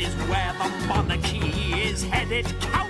is where the monarchy is headed. Count